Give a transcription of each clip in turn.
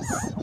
Yes.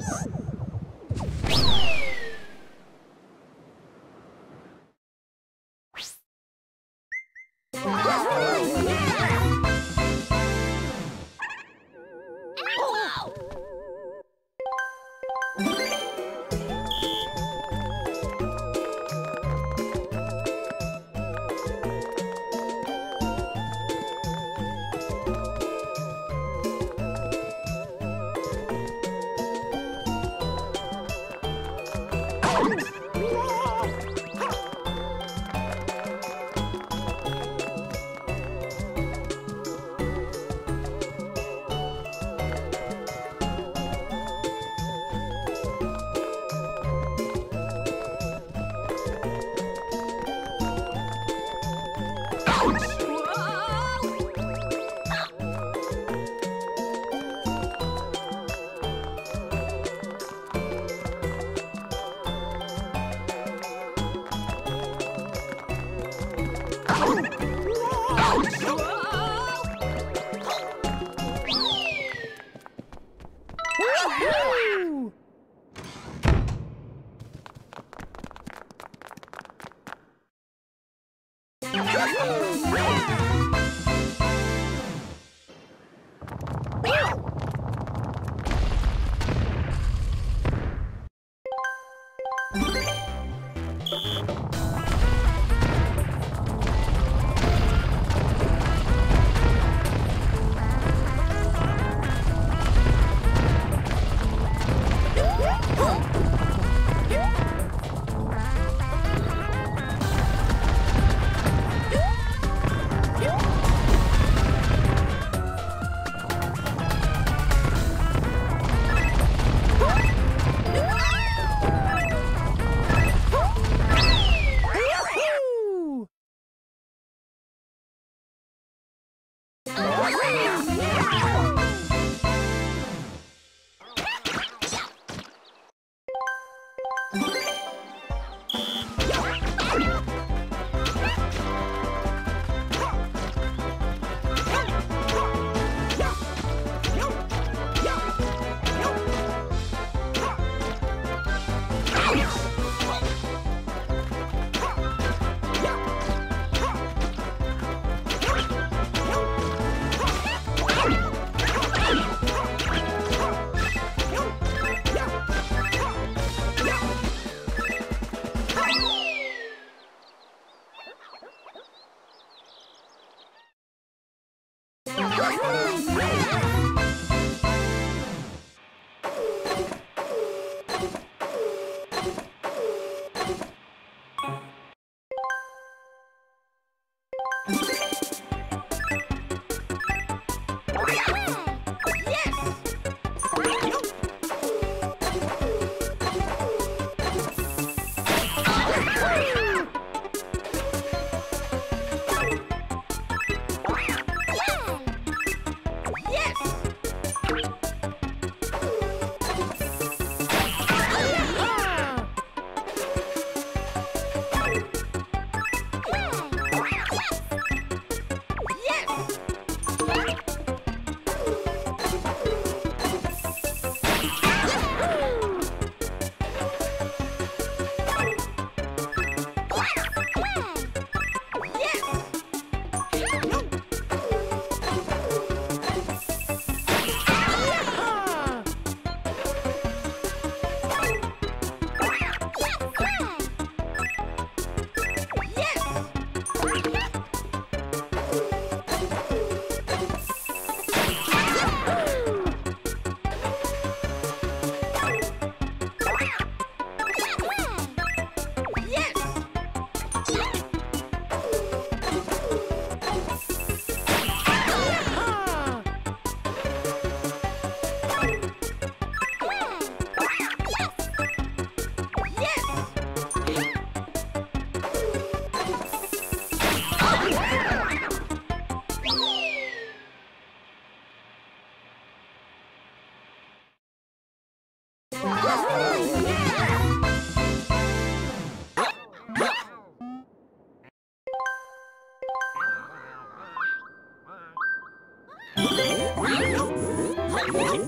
Woo!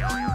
Bye.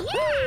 Woo!